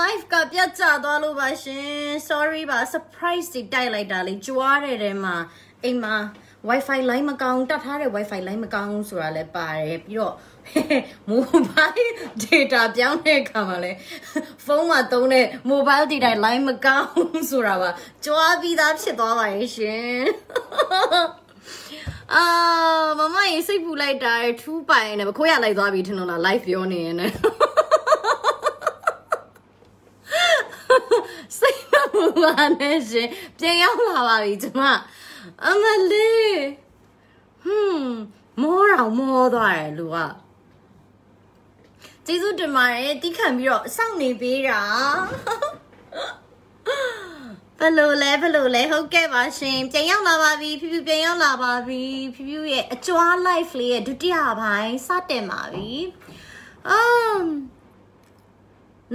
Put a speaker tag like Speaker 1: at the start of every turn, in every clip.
Speaker 1: live ကပြတ်ကျသွားလို့ပါရှင် sorry ပါ surprise တွေတိုက်လိုက်တာလေကြွားတဲ့ထဲမှာအိမ်မှာ wifi line မကောင်းတတ်ထားတဲ့ wifi line မကောင်းဆိုတာလည်းပါတယ်ပြီးတော့ mobile data ပြောင်းတဲ့အခါမှာလည်းဖုန်းမှာသုံးတဲ့ mobile data line မကောင်းဆိုတာပါကြွားပြီးသားဖြစ်သွားပါရဲ့ရှင်အာမမရေစိတ်ပူလိုက်တာထူးပိုင်နဲ့ဘခိုးရလိုက်သွားပြီထင်လို့လား live ပြောနေရင်လည်း စိတ်မပူပါနဲ့ရှင်ပြန်ရောက်လာပါပြီကျမအမလေးဟွန်းမောတော့မောသွားတယ်လူကကျေးဇူးတင်ပါတယ်တီးခံပြီးတော့စောင့်နေပေးတာဘယ်လိုလဲဘယ်လိုလဲဟုတ်ကဲ့ပါရှင်ပြန်ရောက်လာပါပြီဖြူဖြူပြန်ရောက်လာပါပြီဖြူဖြူရဲ့အကြွား life လေးရဲ့ဒုတိယပိုင်းစတင်ပါပြီအမ်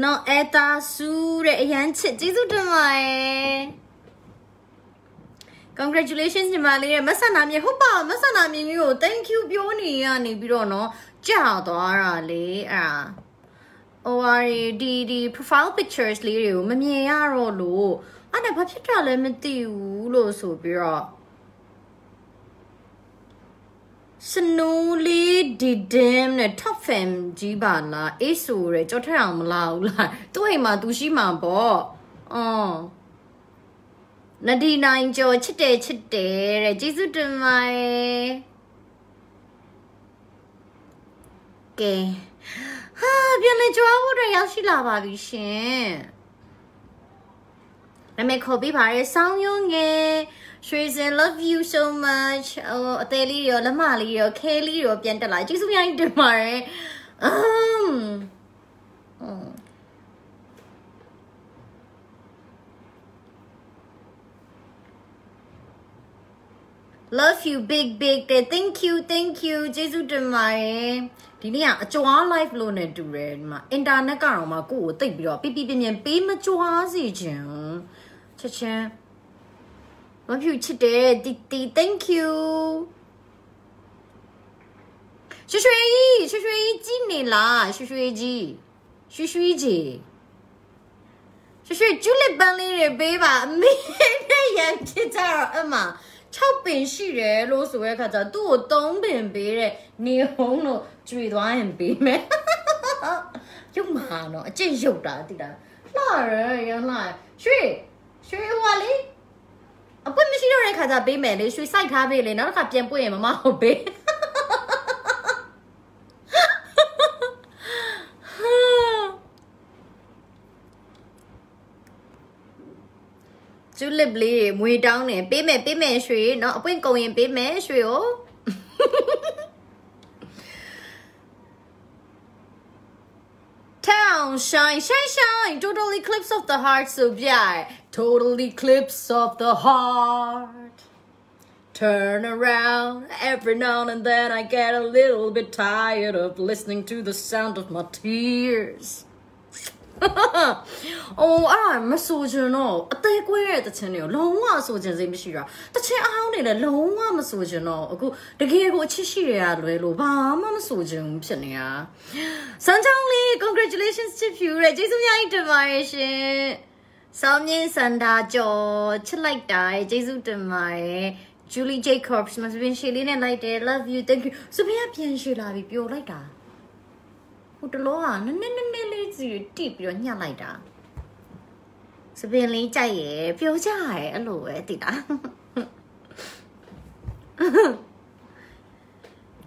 Speaker 1: နော်အဲတာစုတဲ့အရန်ချစ်ကျေးဇူးတင်ပါတယ် congratulations ညီမလေးရဲ့မဆန္ဒမြေဟုတ်ပါမဆန္ဒမြေကြီးကို thank you ပြောနေရနေပြီးတော့နော်ကြာသွားတာလေအဲ့ဒါ OR ဒီဒီ profile pictures လေးတွေကိုမမြင်ရတော့လို့အဲ့ဒါဘာဖြစ်တာလဲမသိဘူးလို့ဆိုပြီးတော့ စနိုးလေးဒီဒမ်နဲ့ top fan ကြီးပါလားအေးဆိုရယ်ကြောက်ထက်အောင်မလာဘူးလားသူ့အိမ်မှာသူရှိမှာပေါ့အော်နဒီနိုင်ကျော်ချစ်တယ်ချစ်တယ်တဲ့ကျေးဇူးတင်ပါတယ်ကဲဟာပြန်လေကြွားဖို့တော့ရောက်ရှိလာပါပြီရှင်နာမည်ခေါ်ပေးပါရယ်ဆောင်းယုံငယ် ရွှေစင် love you so much ဟိုအသေးလေးရောလက်မလေးရောခဲလေးရောပြန်တက်လာကျေးဇူးများတင်ပါတယ်အမ် love you big big တဲ့ thank you thank you ကျေးဇူးတင်ပါတယ်ဒီနေ့ကအကြွား live လို့နဲ့တူတယ်ဒီမှာ internet ကတော့မှကိုယ့်ကိုတိတ်ပြီးတော့ပြပြပြပြပေးမကြွားစေချင်ချက်ချင်း မဖြူချစ်တယ်တီတီ thank you ရွှေရွှေကြီးရွှေရွှေကြီးကြည့်နေလားရွှေရွှေကြီးရွှေရွှေကြီးရွှေရွှေကျူလစ်ပန်းလေးတွေပေးပါအမေနဲ့ရန်ဖြစ်ကြတော့အမ6ပင်ရှိတယ်လို့ဆိုရဲခါကျသူ့ကို3ပင်ပေးတဲ့နေဟုံးလို့ကျွေသွားရင်ပေးမယ်ရုပ်မှာတော့အကျင့်ရုပ်တာတိတာလှရရလှရွှေရွှေဟိုလေ အပွင့်မရှိတော့တဲ့ခါကျပေးမယ်လေရွှေစိုက်ထားပေးလေနောက်တစ်ခါပြန်ပွင့်ရင်မမဟုတ်ပေးကျူလစ်လေးတွေမွေတောင်းနေပေးမယ်ပေးမယ်ရွှေเนาะအပွင့်ကုန်ရင်ပေးမယ်ရွှေကို Shine, Shine, Shine, Total Eclipse of the Heart, So yeah, Total Eclipse of the Heart. Turn around, every now and then I get a little bit tired of listening to the sound of my tears. အိုးအဲ့ဒါမဆိုချင်တော့အသေးကွဲတဲ့တချင်တွေကိုလုံးဝဆိုချင်စိတ်မရှိတာတချင်အဟောင်းနေလည်းလုံးဝမဆိုချင်တော့အခုတကယ်ကိုအချစ်ရှိရရလွယ်လို့ဘာမှမဆိုချင်ဘူးဖြစ်နေတာစမ်းချောင်းလေး congratulations ချစ်ဖြူရဲ့ကျေးဇူးများတင်ပါတယ်ရှင်ဆောင်းမြင့်စန္ဒာကျော်ချစ်လိုက်တာကျေးဇူးတင်ပါတယ် Julie Jacobs မစပင်ရှေလေးနဲ့လိုက်တယ် love you thank you စပင်ကပြန်ရှေလာပြီပျော်လိုက်တာ ဟိုတလောကနည်းနည်းနည်းနည်းလေးစီတိပြီးတော့ညှက်လိုက်တာစပင်လေးကြိုက်ရယ်ပြောကြရယ်အဲ့လိုပဲတိတာ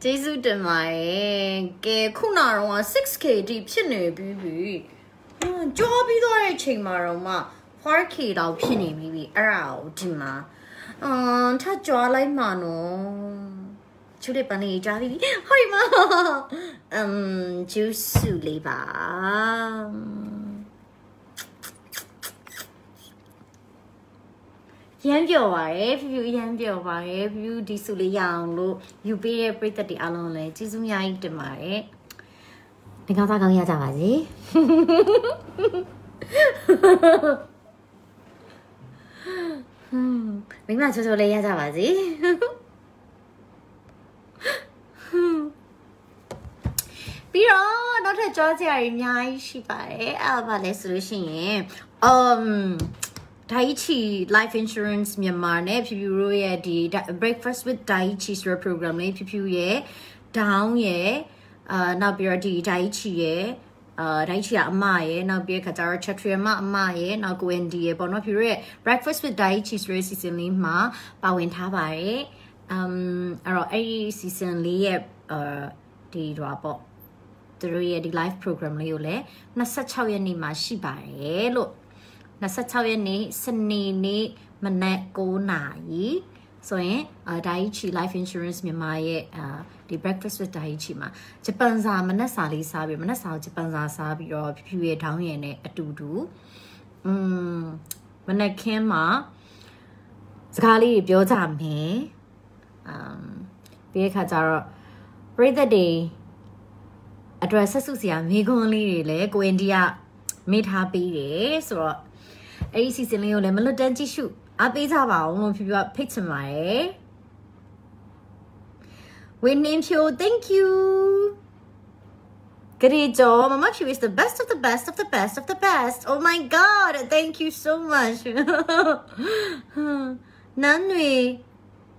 Speaker 1: ကျေးဇူးတင်ပါတယ်ကဲခုနတော့ 6k တိဖြစ်နေပြီပြီဟွန်းကြောပြီးတော့တဲ့ချိန်မှာတော့မှ 4k တော့ဖြစ်နေပြီပြီအဲ့ဒါကိုဒီမှာအမ်ထကြွားလိုက်မှာနော် ချူလေးပန်းလေးကြားပြီးဟောဒီမှာအမ်ဂျူးဆူလေးပါရမ်းပြော်ပါရယ်ဖြူဖြူရမ်းပြော်ပါရယ်ဖြူဒီဆူလေးရအောင်လို့ယူပေးတဲ့ပရိသတ်တွေအားလုံးလည်းကျေးဇူးများကြီးတင်ပါတယ်ဒီကောင်းသားကောင်းရကြပါစေဟွန်းမိမချိုချိုလေးရကြပါစေ ပြီးတော့နောက်ထပ်ကြောစရာတွေအများကြီးရှိပါတယ်အဲ့ဒါလည်းဆိုလို့ရှိရင် um ဒိုင်ချီ life insurance မြန်မာနဲ့ဖြူဖြူတို့ရဲ့ဒီ breakfast with ဒိုင်ချီဆိုတဲ့ program လေးဖြူဖြူရဲ့ down ရဲ့အာနောက်ပြီးတော့ဒီဒိုင်ချီရဲ့အာဒိုင်ချီကအမရဲ့နောက်ပြီးခါကျတော့ chat ရမအမရဲ့နောက်ကို ND ရဲ့ပေါ့နော်ဖြူရဲ့ breakfast with ဒိုင်ချီဆိုတဲ့ season လေးမှာပါဝင်ထားပါတယ် um အဲ့တော့အဲ့ဒီ season လေးရဲ့အာဒီတော့ပေါ့ သူတို့ရဲ့ဒီ live program လေးကိုလည်း26ရက်နေ့မှာရှိပါတယ်လို့26ရက်နေ့စနေနေ့မနက်9:00နာရီဆိုရင်အာဒိုင်ချီ life insurance မြန်မာရဲ့အာဒီ breakfast with ဒိုင်ချီမှာဂျပန်စာမနက်စာလေးစားပြီးမနက်စာကိုဂျပန်စာစားပြီးတော့ဖြူဖြူရဲ့ထောင်းရည်နဲ့အတူတူอืมမနက်ခင်းမှာစကားလေးတွေပြောကြမယ်အမ်ပြီးတဲ့ခါကျတော့ပရိသတ်တွေ အတွက်ဆက်စုစရာမိခွန်းလေးတွေလည်းကိုအင်ဒီယာမိထားပေးတယ်ဆိုတော့အဲ့ဒီ season လေးကိုလည်းမလွတ်တမ်းကြည့်ရှုအားပေးကြပါအောင်လို့ဖြူဖြူကဖိတ်ချင်ပါတယ်ဝင်းနင်းဖြို thank you ဂရီဂျောမမဖြူ is the best of the best of the best of the best oh my god thank you so much နန်းတွေ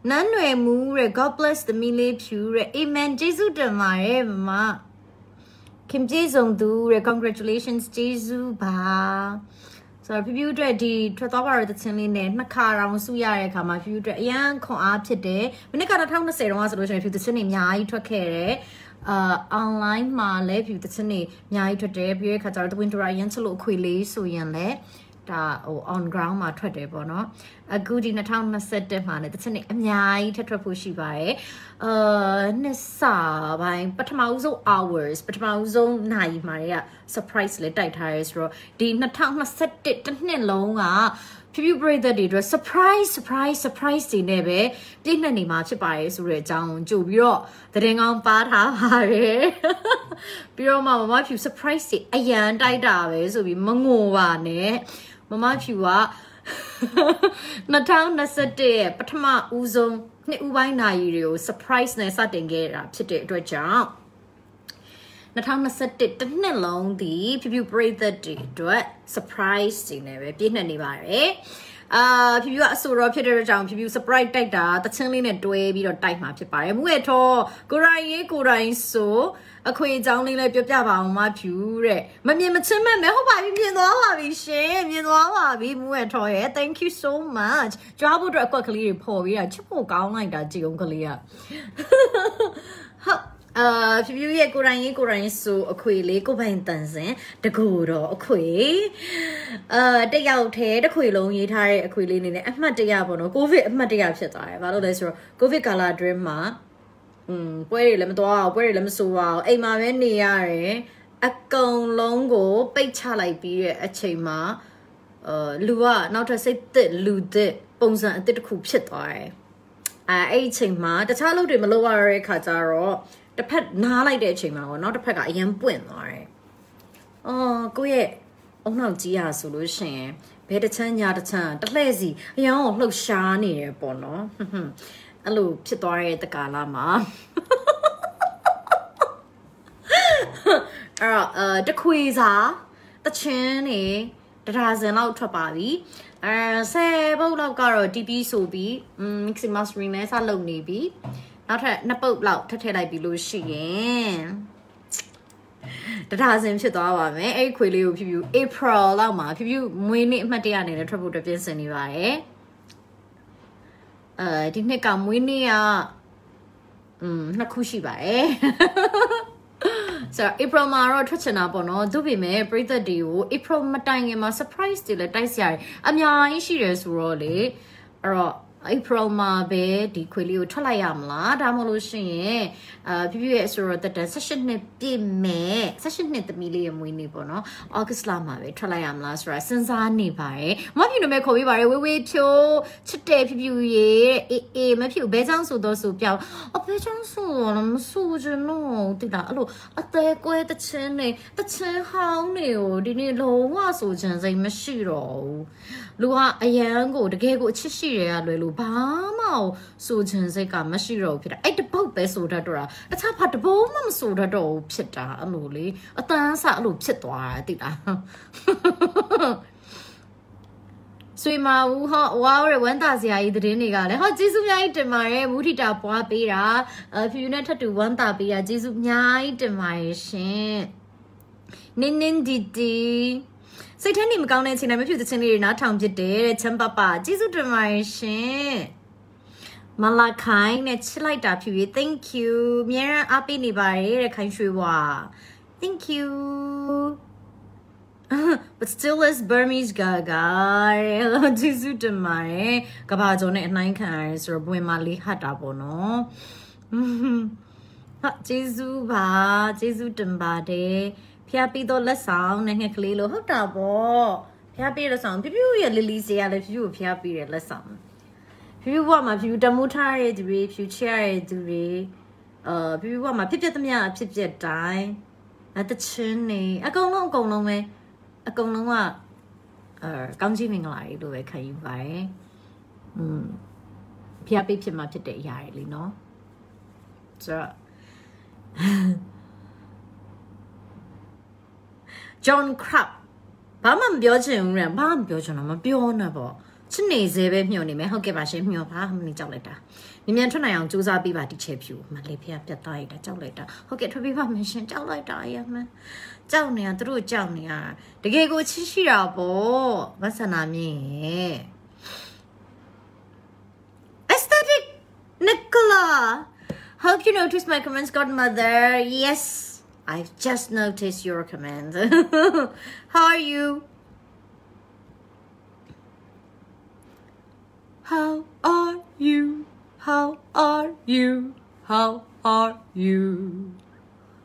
Speaker 1: နန်းတွေမူတဲ့ god bless the မီလေးဖြူတဲ့ amen ကျေးဇူးတင်ပါတယ်မမ ခင်ကျေးဇူးသူတဲ့ congratulations ကျေးဇူးပါဆိုတော့ဖြူဖြူအတွက်ဒီထွက်သွားပါရတဲ့ချင်းလေးနဲ့နှစ်ခါတောင်စုရတဲ့အခါမှာဖြူဖြူအတွက်အရန်ခွန်အားဖြစ်တယ်မိနစ်က2020တုန်းကဆိုလို့ရှိရင်ဖြူသချင်းတွေအများကြီးထွက်ခဲ့တယ်အာ online မှာလည်းဖြူသချင်းတွေအများကြီးထွက်တယ်ပြီးတဲ့အခါကျတော့ winter ရန်ချလို့အခွေလေးဆိုရင်လည်း ဒါဟို on ground မှာထွက်တယ်ပေါ့နော်အခုဒီ2021မှာလည်းတစ်ချက်နေအများကြီးထပ်ထွက်ဖို့ရှိပါတယ်အာနှစ်စာပိုင်းပထမဦးဆုံး hours ပထမဦးဆုံးနိုင်မှာတွေက surprise လေးတိုက်ထားရဲဆိုတော့ဒီ2021တစ်နှစ်လုံးကဖြူဖြူပရိသတ်တွေအတွက် surprise surprise surprise တွေနဲ့ပဲပြည့်နှက်နေမှာဖြစ်ပါတယ်ဆိုတဲ့အကြောင်းကြိုပြီးတော့သတင်းကောင်းပါထားပါတယ်ပြီးတော့မှမမဖြူ surprise တွေအရန်တိုက်တာပဲဆိုပြီးမငိုပါနဲ့ မမဖြူက2021ရဲ့ပထမဦးဆုံးနှစ်ဦးပိုင်းနာရီတွေကို surprise နဲ့စတင်ခဲ့တာဖြစ်တဲ့အတွက်ကြောင့်2021တစ်နှစ်လုံးဒီဖြူဖြူပရိသတ်တွေအတွက် surprise တွေနဲ့ပဲပြည့်နှက်နေပါတယ် အာဖြူဖြူကအဆိုတော်ဖြစ်တဲ့ကြောင့်ဖြူဖြူ surprise တိုက်တာတချင်းလေးနဲ့တွဲပြီးတော့တိုက်မှာဖြစ်ပါတယ်မူရဲ့ထောကိုရိုင်းရေးကိုရိုင်းဆိုအခွေအကြောင်းလေးလည်းပြောပြပါအောင်မဖြူတဲ့မမြင်မချင်းမဲ့မဲဟုတ်ပါပြီမြင်သွားပါပြီရှင်မြင်သွားပါပြီမူရဲ့ထောရဲ့ thank you so much ကြွားဖို့အတွက်အကွက်ကလေးတွေပေါ်ပြီးတာချစ်ဖို့ကောင်းလိုက်တာကြည်အောင်ကလေးอ่ะဟုတ် အာဖြူဖြူရဲ့ကိုရိုင်းရေးကိုရိုင်းဆိုအခွေလေးကိုပိုင်တန်စင်တကူတော့အခွေအာတယောက်တည်းတစ်ခွေလုံးရေးထားတဲ့အခွေလေးနေနဲ့အမှတ်တရပေါ့နော်ကိုဗစ်အမှတ်တရဖြစ်သွားတယ်ဘာလို့လဲဆိုတော့ကိုဗစ်ကာလအတွင်းမှာอืมပွဲတွေလည်းမသွားအောင်ပွဲတွေလည်းမဆိုးအောင်အိမ်မှာပဲနေရတယ်အကုန်လုံးကိုပိတ်ချလိုက်ပြီးတဲ့အချိန်မှာအာလူကနောက်ထပ်စိတ်သစ်လူသစ်ပုံစံအသစ်တစ်ခုဖြစ်သွားတယ်အဲအဲ့ဒီအချိန်မှာတခြားလုပ်တွေမလုပ်ရတဲ့ခါကျတော့ တစ်ဖက်နားလိုက်တဲ့အချိန်မှာပေါ့နောက်တစ်ဖက်ကအရင်ပွင့်သွားတယ်။အော်ကိုယ့်ရဲ့အုံနောက်ကြီးရဆိုလို့ရှိရင်ဘယ်တစ်ချမ်းညာတစ်ချမ်းတလှဲ့စီအရောင်ကိုလှုပ်ရှားနေတယ်ပေါ့နော်။အဲ့လိုဖြစ်သွားတဲ့တကာလာမှာအဲ့တော့အဲတခွေစာတချင်းနေတရာစင်လောက်ထွက်ပါပြီအဲဆယ်ပုတ်လောက်ကတော့ TP ဆိုပြီး mixing mastering နဲ့စလုပ်နေပြီ နောက်ထပ်နှစ်ပုတ်လောက်ထပ်ထည့်လိုက်ပြီးလို့ရှိရင်တဒါစင်ဖြစ်သွားပါမယ်အဲ့ခွေလေးကိုဖြူဖြူ April လောက်မှာဖြူဖြူမွေးနေ့အမှတ်တရအနေနဲ့ထွက်ဖို့အတွက်ပြင်ဆင်နေပါတယ်အဲဒီနှစ်ကမွေးနေ့ကอืมနှစ်ခုရှိပါတယ်ဆိုတော့ April မှာတော့ထွက်ချင်တာပေါ့နော်သူပေမဲ့ပရိသတ်တွေကို April မတိုင်ခင်မှာ surprise တွေလည်းတိုက်စရာအများကြီးရှိတယ်ဆိုတော့လေအဲ့တော့ April မှာပဲဒီခွေလေးကိုထွက်လိုက်ရမလားဒါမှမဟုတ်ရှင်ရင်အာပြပြရဲ့ဆိုတော့တက်16နှစ်ပြည့်မဲ့16နှစ်သမီးလေးရဲ့မွေးနေ့ပေါ့နော် August လမှာပဲထွက်လိုက်ရမလားဆိုတာစဉ်းစားနေပါတယ်မပြူနမဲခေါ်ပေးပါတယ်ဝေးဝေးဖြိုးချစ်တယ်ပြပြရဲ့အေးအေးမဖြူဘဲချောင်းဆိုတော့ဆိုပြောင်းအဘဲချောင်းဆိုတော့မဆိုချင်တော့တိတာအဲ့လိုအသေးကွဲတချင်းနေတချင်းဟောင်းနေကိုဒီနေ့လုံးဝဆိုချင်စိတ်မရှိတော့ဘူး လူကအရန်ကိုတကယ်ကိုအချစ်ရှိတယ်ကလွယ်လို့လို့ဘာမှဆိုချင်စိတ်ကမရှိတော့ဘူးဖြစ်တာအဲ့တပုတ်ပဲဆိုတတ်တော့တာတခြားဘာတပုတ်မှမဆိုတတ်တော့ဘူးဖြစ်တာအဲ့လိုလေအတန်းဆအဲ့လိုဖြစ်သွားတာတိလားဆွေမာဦးဟောဝါရဝမ်းတာစရာကြီးသတင်းတွေကလည်းဟောကျေးဇူးများကြီးတင်ပါတယ်မူထီတာပွားပေးတာအဖြူနဲ့ထပ်တူဝမ်းတာပေးတာကျေးဇူးအများကြီးတင်ပါတယ်ရှင်နင်းနင်းဒီဒီ စိတ်ထဲနေမကောင်းတဲ့အချိန်တိုင်းမဖြစ်တဲ့ချင်းလေးတွေနားထောင်ဖြစ်တယ်တဲ့ချမ်းပပကျေးဇူးတင်ပါတယ်ရှင်မလာခိုင်းနဲ့ချစ်လိုက်တာဖြူရေ thank you အများရန်အားပေးနေပါတယ်တဲ့ခိုင်းရွှေဝါ thank you but still is Burmese gaga ကျေးဇူးတင်ပါတယ်ကဘာကျော်နဲ့အနှိုင်းခံရတယ်ဆိုတော့ဘွင်မလေးဟတ်တာပေါ့နော်ဟာကျေးဇူးပါကျေးဇူးတင်ပါတယ် ဖျားပြီးတော့လက်ဆောင်နဲ့ငှက်ကလေးလို့ဟုတ်တာပေါ့ဖျားပြီးလက်ဆောင်ပြပြရဲ့လီလီစီရလည်းပြပြကိုဖျားပြီးတဲ့လက်ဆောင်ပြပြဘဝမှာပြပြတမှုထားရတဲ့သူတွေဖြူချရတဲ့သူတွေအာပြပြဘဝမှာဖြစ်ဖြစ်သမျှဖြစ်ဖြစ်တိုင်းအတချင်းနေအကုန်လုံးအကုန်လုံးပဲအကုန်လုံးကအဲကောင်းကြီးမင်္ဂလာတွေလို့ပဲခံယူပါတယ်อืมဖျားပေးဖြစ်မှာဖြစ်တဲ့အရာတွေလीเนาะဆိုတော့ John Crab ဘာမှမပြောချင်ဘူးလေဘာမှမပြောချင်တော့မပြောနဲ့ပေါ့ချစ်နေသေးပဲမြှော်နေမယ်ဟုတ်ကဲ့ပါရှင်မြှော်ပါမနေကြောက်လိုက်တာမြန်မြန်ထွက်နိုင်အောင်စူးစမ်းပြီးပါဒီချေဖြူမလေးဖေးပြတ်သားရတာကြောက်လိုက်တာဟုတ်ကဲ့ထွက်ပြီးပါမရှင်ကြောက်လိုက်တာရမကြောက်နေရသူတို့ကြောက်နေရတကယ်ကိုချစ်ရှိတာပေါ့မဆန္ဒမြင်ရဲ့ aesthetic Nicola hope you notice my comments godmother yes I've just noticed your comment. How are you? How are you? How are you? How are you?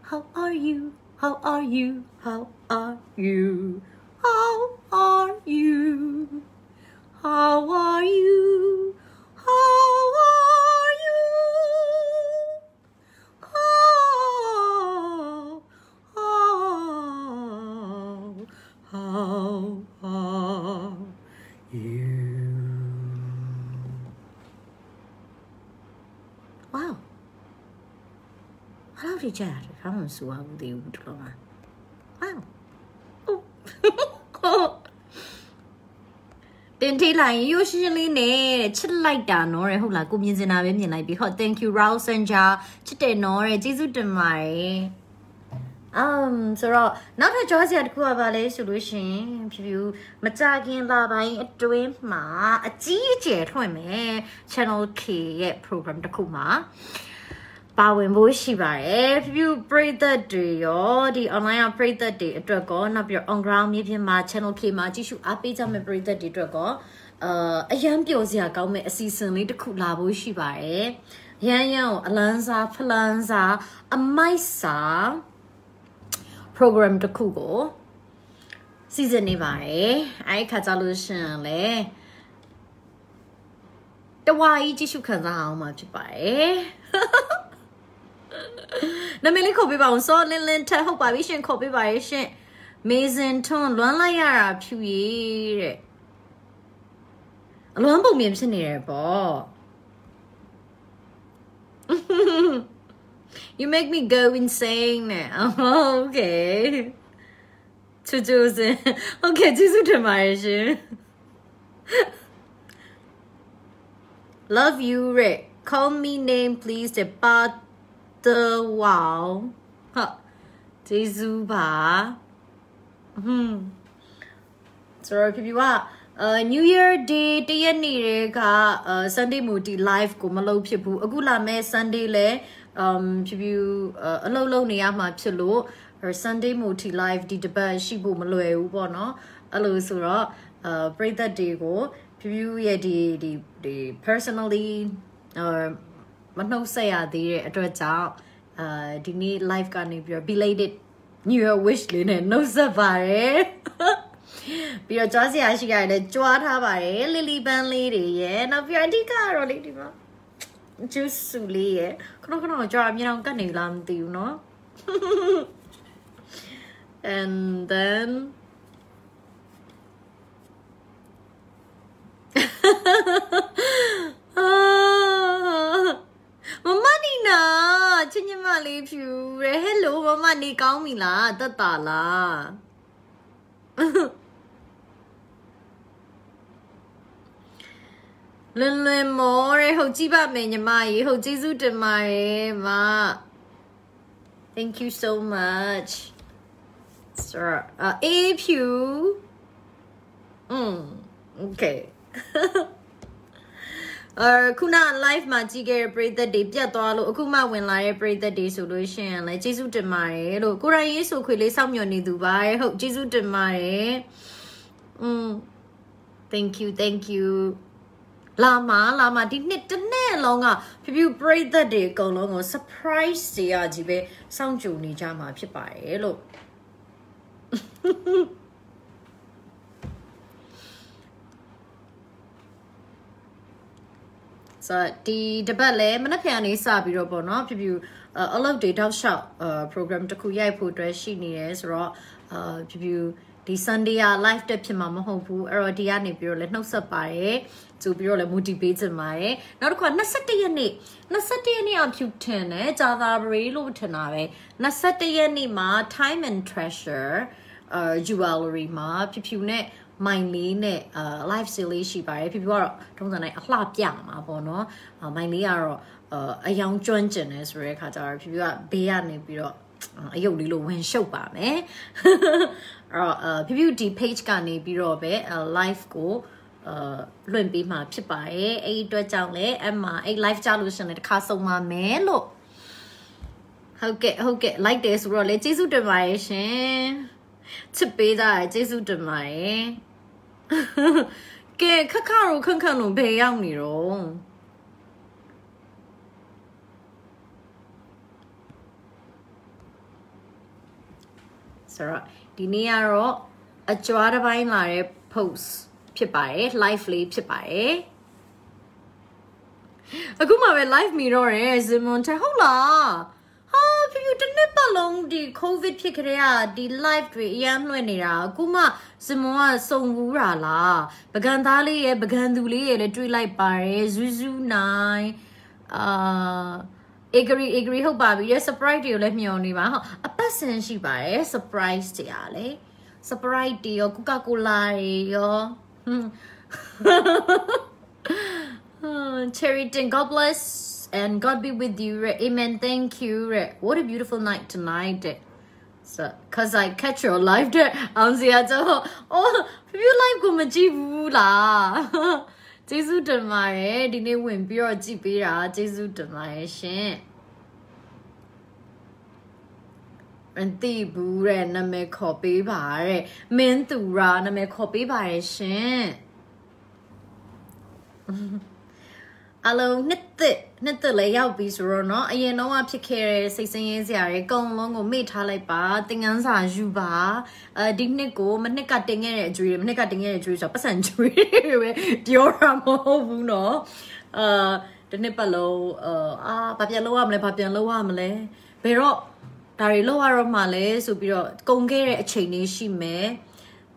Speaker 1: How are you? How are you? How are you? How are you? How are you? How are you? Wow. ဘာလို့ဒီကြရတယ်ဘာမှမဆိုဘူးသေးဘူးတော်မှာ Wow. တင်ထိလိုက်ရိုးရှင်းလေးနဲ့ချစ်လိုက်တာနော်တဲ့ဟုတ်လားကိုမြင်စင်တာပဲမြင်လိုက်ပြီဟုတ် thank you Raul Sanja ချစ်တယ်နော်တဲ့ကျေးဇူးတင်ပါတယ် um ဆိုတော့နောက်ထပ်ကြောစရာတစ်ခုကပါလဲဆိုလို့ရှရင်ဖြူဖြူမကြခင်လာပိုင်းအတွင်းမှာအကြီးအကျယ်ထွင်မယ် channel K ရဲ့ program တစ်ခုမှာပါဝင်ဖို့ရှိပါတယ်ဖြူဖြူပရိသတ်တွေရောဒီ online ကပရိသတ်တွေအတွက်ကောနောက်ပြီးတော့ on ground မြေပြင်မှာ channel K မှာကြည့်ရှုအားပေးကြမယ့်ပရိသတ်တွေအတွက်ကောအာအရန်ပျော်စရာကောင်းမဲ့အစီအစဉ်လေးတစ်ခုလာဖို့ရှိပါတယ်ရန်ရန်ကိုအလန်းစားဖလန်းစားအမိုက်စား program တစ်ခုကိုစီစဉ်နေပါတယ်အဲ့ခါကြလို့ရှရင်လေတဝါကြီးကြည့်ရှုခံစားအောင်မှာဖြစ်ပါတယ်နာမည်လေးခေါ်ပေးပါအောင်စောလင်းလင်းထက်ဟုတ်ပါပြီရှင်ခေါ်ပေးပါရဲ့ရှင်မေဇင်ထွန်းလွမ်းလိုက်ရတာဖြူရည်တဲ့အလွမ်းပုံမြင်ဖြစ်နေတယ်ပေါ့ You make me go insane now. okay. 조조은 okay, 조조들 말이지. Love you, Rick. Call me name, please. The the wow. Huh. 제수바. 음. 저런 피피와 uh new year day တရက်နေ့တွေက sunday moody live ကိုမလုပ်ဖြစ်ဘူးအခုလာမဲ့ sunday လဲ um ဖြူဖြူအလုပ်လုပ်နေရမှာဖြစ်လို့ Sunday Moody live ဒီတပတ်ရှိဖို့မလွယ်ဘူးပေါ့နော်အဲ့လိုဆိုတော့အာပရိသတ်တွေကိုဖြူဖြူရဲ့ဒီဒီဒီ personally အာမနှုတ်ဆက်ရသေးတဲ့အတွက်ကြောင့်အာဒီနေ့ live ကနေပြီးတော့ belated new year wish လေးနဲ့နှုတ်ဆက်ပါတယ်ပြီးတော့ကြွားစရာရှိကြတယ်ကြွားထားပါတယ်လီလီပန်းလေးတွေရဲ့နောက်ပြီးတော့အဓိကကတော့လေးဒီမှာ juicy ấy. Nó có nói cho như đâu cái này làm tiêu nó. And then mama đi nè chân nhà mà đi phiu hello, mama đi cao mình là, tất ta là. လားတက်တာလားလွန်လွန်မောရဲဟုတ်ကြည့်ပါမယ်ညီမကြီးဟုတ်ကျေးဇူးတင်ပါတယ်မ Thank you so much sir uh a pew mm okay အခုန live မှာကြည့်ခဲ့တဲ့ပရိသတ်တွေပြတ်သွားလို့အခုမှဝင်လာတဲ့ပရိသတ်တွေဆိုလို့ရှိရင်လည်းကျေးဇူးတင်ပါတယ်လို့ကိုရိုင်းရေးဆိုခွေလေးစောင့်မျှော်နေသူပါဟုတ်ကျေးဇူးတင်ပါတယ်อืม thank you thank you လာမလာမဒီနှစ်တစ်နေ့လုံးကဖြူဖြူပရိသတ်တွေအကုန်လုံးကို surprise တွေရကြီးပဲစောင့်ကြိုနေကြမှာဖြစ်ပါတယ်လို့ဆိုဒီတပတ်လဲမနက်ဖြန်နေစပြီးတော့ပေါ့နော်ဖြူဖြူအလုပ်တွေတောက်လျှောက် program တစ်ခုရိုက်ဖို့အတွက်ရှိနေတယ်ဆိုတော့အာဖြူဖြူ ဒီ Sunday က live တက်ဖြစ်မှာမဟုတ်ဘူးအဲ့တော့ဒီကနေပြီးတော့လည်းနှုတ်ဆက်ပါတယ်ဆိုပြီးတော့လည်း motivate ချင်ပါတယ်နောက်တစ်ခါ21ရက်နေ့21ရက်နေ့အဖြူထင်တယ်ဂျာသာဘရီလို့ထင်တာပဲ21ရက်နေ့မှာ time and treasure အာ jewelry မှာဖြူဖြူနဲ့မိုင်လေးနဲ့အာ live sale လေးရှိပါတယ်ဖြူဖြူကတော့ထုံးစံတိုင်းအလှပြမှာပေါ့နော်မိုင်လေးကတော့အယောင်ကျွမ်းကျင်တယ်ဆိုတဲ့အခါကျတော့ဖြူဖြူကဘေးကနေပြီးတော့အယုတ်လေးလိုဝင်ရှုပ်ပါမယ် အဲ့တော့ဖြူဖြူဒီ page ကနေပြီးတော့ပဲ live ကိုအာလွှင့်ပေးမှာဖြစ်ပါတယ်အဲ့ဒီအတွက်ကြောင့်လည်းအမှအဲ့ live ကြလို့ရှင်လည်းတစ်ခါစုံပါမယ်လို့ဟုတ်ကဲ့ဟုတ်ကဲ့ like တယ်ဆိုတော့လေကျေးဇူးတင်ပါတယ်ရှင်ချစ်ပေးတာကျေးဇူးတင်ပါတယ်ကဲခက်ခါတော့ခန့်ခန့်တော့ဘယ်ရောက်နေတော့ဆိုတော့ ဒီနေ့ကတော့အကြွားတစ်ပိုင်းလာတဲ့ post ဖြစ်ပါတယ် live လေးဖြစ်ပါတယ်အခုမှပဲ live မီတော့ရယ် Zimon တဲ့ဟုတ်လားဟာဖြူဖြူတစ်နှစ်ပတ်လုံးဒီ covid ဖြစ်ကြတဲ့ဒီ live တွေအရန်လွှင့်နေတာအခုမှ Zimon ကစုံဘူးတာလားပကံသားလေးရယ်ပကံသူလေးရယ်လည်းတွေ့လိုက်ပါတယ်ဇူးဇူးနိုင်အာ agree agree ဟုတ်ပါပြီ surprise တွေကိုလည်းမျှော်နေပါဟုတ်အ ပတ်စင်ရှိပါတယ် surprise တွေอ่ะလေ surprise တွေရော coca cola တွေရော Cheriton, God bless and God be with you. Amen. Thank you. What a beautiful night tonight. So, cause I catch your live there. I'm saying, oh, you live ကိုမကြည့်ဘူးလားကျေးဇူးတင်ပါတယ်ဒီနေ့ဝင်ပြီးတော့ကြည့်ပေးတာကျေးဇူးတင်ပါတယ်ရှင် မသိဘူးတဲ့နာမည်ခေါ်ပေးပါတဲ့မင်းသူရာနာမည်ခေါ်ပေးပါရဲ့ရှင်အလုံးနှစ်သက်နှစ်သက်လည်းရောက်ပြီဆိုတော့เนาะအရင်တော့ဖြစ်ခဲ့တဲ့စိတ်ဆင်းရဲစရာတွေအကုန်လုံးကိုမေ့ထားလိုက်ပါသင်ငန်းစာယူပါအဲဒီနှစ်ကိုမနှစ်ကတင်ခဲ့တဲ့အကျွေးတွေမနှစ်ကတင်ခဲ့တဲ့အကျွေးဆိုတော့ပတ်စံကျွေးတွေပဲပြောတာမဟုတ်ဘူးเนาะအာဒီနှစ်ပတ်လုံးအာဘာပြန်လုပ်ရမလဲဘာပြန်လုပ်ရမလဲဘယ်တော့ ဒါတွေလောက်ရတော့မှလဲဆိုပြီးတော့ကုံခဲ့တဲ့အချိန်လေးရှိမယ်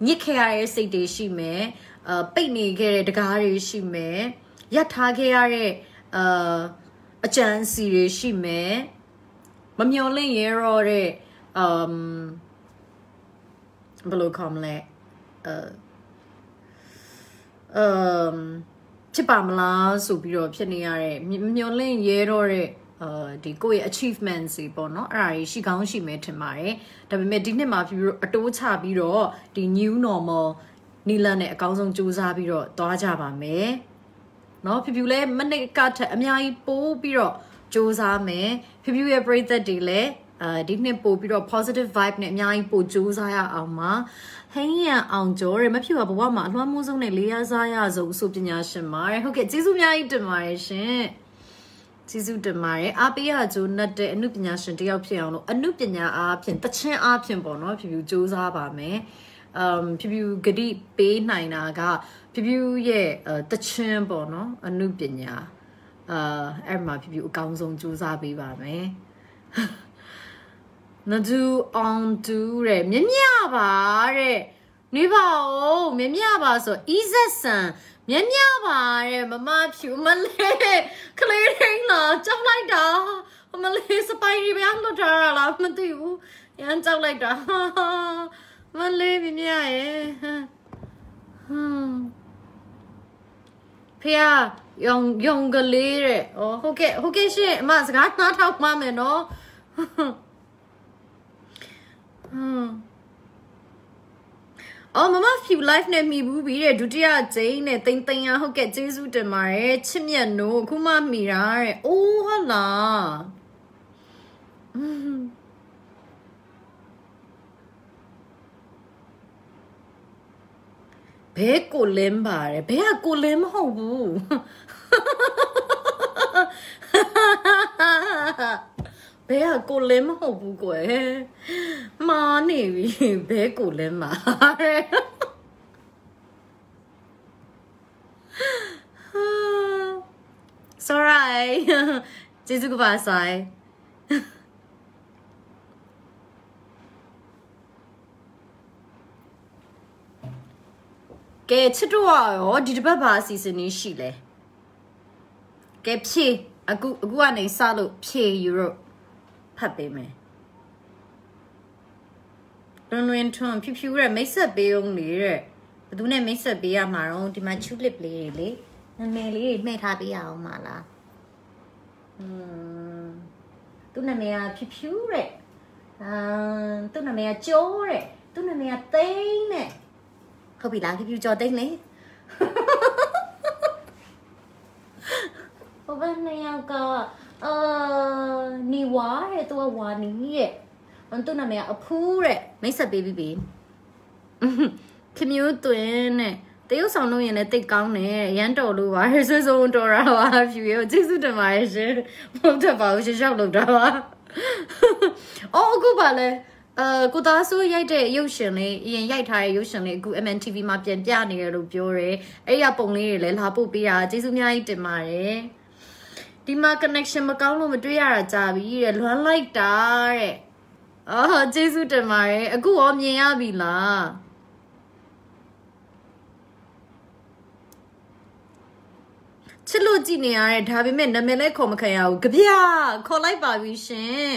Speaker 1: ညစ်ခဲ့ရတဲ့စိတ်တွေရှိမယ်အာပိတ်နေခဲ့တဲ့တကားတွေရှိမယ်ရထားခဲ့ရတဲ့အာအကြံစီတွေရှိမယ်မမျော်လင့်ရတော့တဲ့အမ်ဘယ်လိုခေါ်မလဲအဲအမ်ဖြစ်ပါမလားဆိုပြီးတော့ဖြစ်နေရတဲ့မျော်လင့်ရတော့တဲ့ အာဒီကိုယ့်ရဲ့ achievements တွေပေါ့နော်အဲ့ဒါတွေရှိကောင်းရှိမယ်ထင်ပါတယ်ဒါပေမဲ့ဒီနှစ်မှာပြီးတော့အတိုးချပြီးတော့ဒီ new normal နီလန်နဲ့အကောင်းဆုံးစူးစမ်းပြီးတော့သွားကြပါမယ်နော်ဖြူဖြူလည်းမနေ့ကထက်အများကြီးပိုးပြီးတော့စူးစမ်းမယ်ဖြူဖြူရဲ့ပြည်သက်တွေလည်းအဲဒီနှစ်ပို့ပြီးတော့ positive vibe နဲ့အများကြီးပို့ကြိုးစားရအောင်ပါဟင်းရန်အောင်ကျော်ရမဖြစ်ပါဘဝမှာအလွှမ်းမိုးဆုံးနဲ့လေးရစားရဆုံးအဆိုပညာရှင်ပါတဲ့ဟုတ်ကဲ့ကျေးဇူးအများကြီးတင်ပါတယ်ရှင် ကျေးဇူးတင်ပါတယ်အားပေးရကြိုးနှက်တဲ့အမှုပညာရှင်တယောက်ဖြစ်အောင်လို့အမှုပညာအားဖြင့်တချင်းအားဖြင့်ပေါ့နော်ဖြူဖြူစူးစမ်းပါမယ်အမ်ဖြူဖြူဂတိပေးနိုင်တာကဖြူဖြူရဲ့တချင်းပေါ့နော်အမှုပညာအာအဲ့မှာဖြူဖြူအကောင်းဆုံးစူးစမ်းပေးပါမယ်နဒူအောင်တူတဲ့မြမြပါတဲ့ နေပါဦးမြမြပါဆို easy sun မြက်မြပါတဲ့မမဖြူမလေးကလေးရင်းလာကြောက်လိုက်တာမလေးစပိုင်ရီပဲလွတ်ထားတာလားမသိဘူးရမ်းကြောက်လိုက်တာမလေးမြမြရဲ့ဟမ်ဖေယယုံယုံကလေးတဲ့ဩဟုတ်ကဲ့ဟုတ်ကဲ့ရှင်အမစကားနားထောင်မှမယ်နော်ဟမ် အော်မမ few life နဲ့မိဘူးပြီးတဲ့ဒုတိယကျိန်းနဲ့တိမ်တိမ်ရဟုတ်ကဲ့ကျေးဇူးတင်ပါတယ်ချစ်မြတ်နို့အခုမှမိတာတဲ့အိုးဟုတ်လားဘဲကိုလင်းပါတယ်ဘဲကကိုလင်းမဟုတ်ဘူး ဘဲကကိုလင်းမဟုတ်ဘူးကွယ်မာနေပြီဘဲကိုလင်းပါတဲ့ Sorry ကျေးဇူးကပါဆိုင်ကဲချစ်တော့ရောဒီတစ်ပတ်ပါအစီအစဉ်นี้ရှိလဲကဲဖြည့်အခုအခုကနေစလို့ဖြည့်ယူရို ဖတ်ပေးမယ်လွန်လွင်ထွန်းဖြူဖြူရဲ့မိတ်ဆက်ပေးအောင်လေတဲ့ဘသူနဲ့မိတ်ဆက်ပေးရမှာတော့ဒီမှာချူလစ်လေးတွေလေနာမည်လေးတွေမှဲ့ထားပေးရအောင်မလားอืมသူနာမည်ကဖြူဖြူတဲ့အာသူနာမည်ကကျိုးတဲ့သူနာမည်ကသိန်းတဲ့ဟုတ်ပြီလားဖြူဖြူကြော်သိန်းလေဟိုဘက်နှစ်ယောက်က အာနီဝါတဲ့သူကဝါနီတဲ့သူနာမည်ကအဖူးတဲ့မိတ်ဆက်ပေးပြီးပြီခမျိုးတွင်တဲ့တရုတ်ဆောင်လို့ရင်လည်းတိတ်ကောင်းတယ်ရမ်းတော်လို့ပါဆွေးဆုံးတော်တာပါဖြူရေကျေးဇူးတင်ပါတယ်ရှင်မဟုတ်တော့ပါဘူးရှေ့လျှောက်လို့တာပါအော်အခုပါလဲအဲကိုသားဆိုးရိုက်တဲ့ရုပ်ရှင်လေးအရင်ရိုက်ထားတဲ့ရုပ်ရှင်လေးအခု MNTV မှာပြန်ပြနေရလို့ပြောတယ်အဲ့ရပုံလေးတွေလည်းလာပို့ပေးတာကျေးဇူးအများကြီးတင်ပါတယ် ဒီမှာ connection မကောင်းလို့မတွေ့ရတာကြာပြီတဲ့လွမ်းလိုက်တာတဲ့အော်ကျေးဇူးတင်ပါတယ်အခုရောမြင်ရပြီလားချစ်လို့ကြည့်နေရတဲ့ဒါပေမဲ့နာမည်လည်းခေါ်မခံရဘူးကြပြခေါ်လိုက်ပါပြီရှင်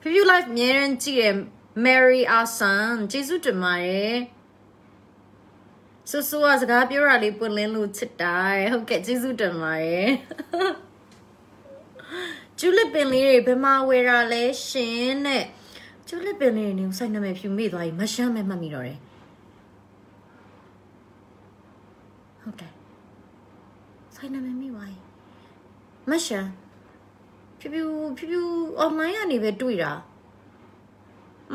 Speaker 1: ဖီဖီ live မြဲတမ်းကြည့်ရ Mary Asan ကျေးဇူးတင်ပါတယ် ဆူဆူကစကားပြောရလေးပွင့်လင်းလို့ချစ်တာဟုတ်ကဲ့ကျေးဇူးတင်ပါတယ်ကျူလစ်ပင်လေးတွေဘယ်မှာဝယ်တာလဲရှင်တဲ့ကျူလစ်ပင်လေးတွေနေစိုက်နာမည်ဖြူမိသွားပြီမရှမ်းမဲ့မှတ်မိတော့တယ်ဟုတ်တယ်စိုက်နာမည်မိသွားပြီမရှမ်းဖြူဖြူဖြူဖြူ online ကနေပဲတွေ့တာ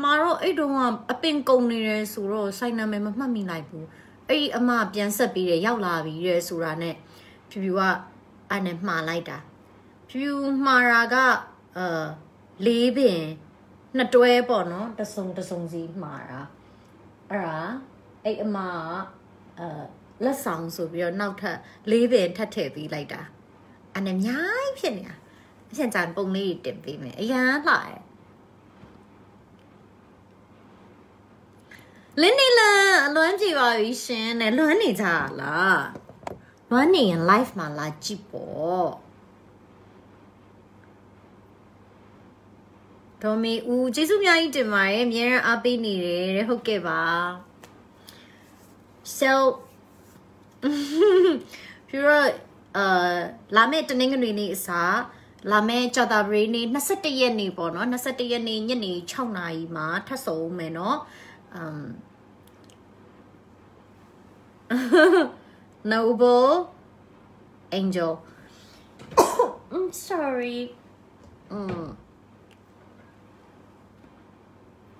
Speaker 1: မာတော့အဲ့တုန်းကအပင်ကုန်နေတယ်ဆိုတော့စိုက်နာမည်မမှတ်မိလိုက်ဘူး အဲ့ဒီအမပြန်ဆက်ပြီးတယ်ရောက်လာပြီတဲ့ဆိုတာနဲ့ဖြူဖြူကအဲ့နဲ့မှားလိုက်တာဖြူဖြူမှားတာကအာလေးပင်နှစ်တွဲပေါ့နော်တစုံတစုံစီမှားတာအဲ့ဒါအဲ့အမကအာလက်ဆောင်ဆိုပြီးတော့နောက်ထပ်လေးပင်ထပ်ထည့်ပေးလိုက်တာအဲ့နဲ့အများကြီးဖြစ်နေတာအချက်ကြံပုံလေးတင်ပေးမယ်အရန်လှတယ် လင်းနေလန်အလွမ်းပြေပါပြီရှင်နဲ့လွမ်းနေကြလားလွမ်းနေရင် live မှာလာကြည့်ပေါ့ဒေါ်မီဦးကျေးဇူးအများကြီးတင်ပါတယ်အများရန်အားပေးနေတယ်တဲ့ဟုတ်ကဲ့ပါ so ပြီးတော့အာလာမယ့်တနင်္ဂနွေနေ့အစားလာမယ့်ကြာသပတေးနေ့21ရက်နေ့ပေါ့နော်21ရက်နေ့ညနေ6နာရီမှာထပ်ဆုံမယ်နော်အမ် noble angel I'm sorry อืม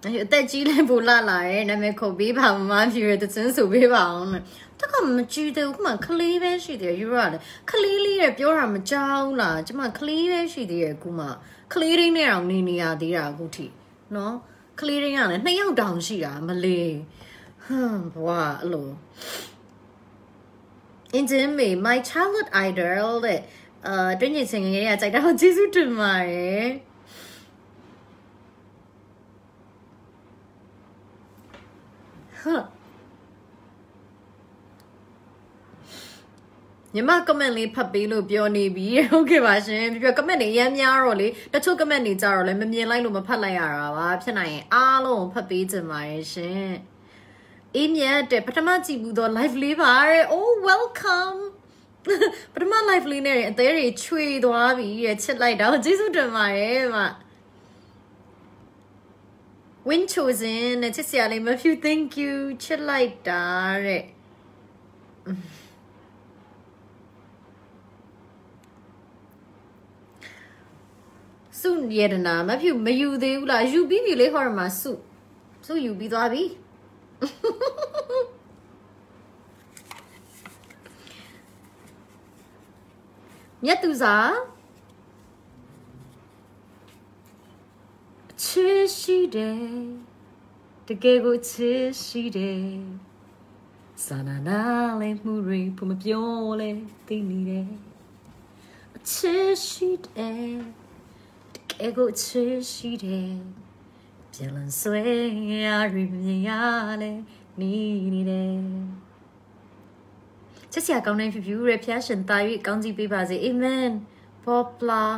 Speaker 1: အဲ့အသက်ကြီးလိုက်ပူလာလာရဲ့နာမည်ခုတ်ပေးပါမမဖြူရတဲ့ချင်းဆိုပေးပါအောင်နဲ့တကမကြည့်သေးဘူးခမခလေးပဲရှိသေးတယ်ယူရလေခလေးလေးရဲ့ပြောတာမကြောက်ဘူးလားကျမခလေးပဲရှိသေးရဲ့ခုမှခလေးရင်းနဲ့အောင်နေနေရသေး တာအခုထိနော်ခလေးရင်းကလည်းနှစ်ယောက်တောင်ရှိတာမလေးဟမ်ဘွာအဲ့လို in me my childhood idol တဲ့အာတွင်းကျင်စင်ငယ်ရကြိုက်တာကိုကျေးဇူးတင်ပါတယ်ညီမ comment လေးဖတ်ပေးလို့ပြောနေပြီဟုတ်ကဲ့ပါရှင်ပြပြ comment တွေရမ်းများတော့လေတချို့ comment တွေကြတော့လည်းမမြင်လိုက်လို့မဖတ်လိုက်ရတာပါဖြစ်နိုင်ရင်အားလုံးဖတ်ပေးကြပါရဲ့ရှင် အေးမြတ်တဲ့ပထမကြည့်ဘူးတော့ live လေးပါရဲ့ oh welcome ပထမ live လေးနဲ့အသေးတွေချွေသွားပြီရဲ့ချစ်လိုက်တော့ကျေးဇူးတင်ပါတယ်မ win chosen နဲ့ချစ်စရာလေး Matthew thank you ချစ်လိုက်တာတဲ့စုရတနာမဖြူမယူသေးဘူးလားယူပြီးပြီလေဟောရမှာစုစုယူပြီးသွားပြီ မြတ်သူစာချစ်ရှိတယ်တကယ်ကိုချစ်ရှိတယ်စာနာနာလေးမှုတွေဘုမပြောလဲသိနေတယ်အချစ်ရှိတယ်တကယ်ကိုချစ်ရှိတယ် ပြန်လန်းဆွဲရရမြင်ရလဲနေနေတယ်ချစ်စရာကောင်းတဲ့ view ရဲ့ဖျားရှင်တာ၍ကောင်းကြီးပေးပါစေ amen poplar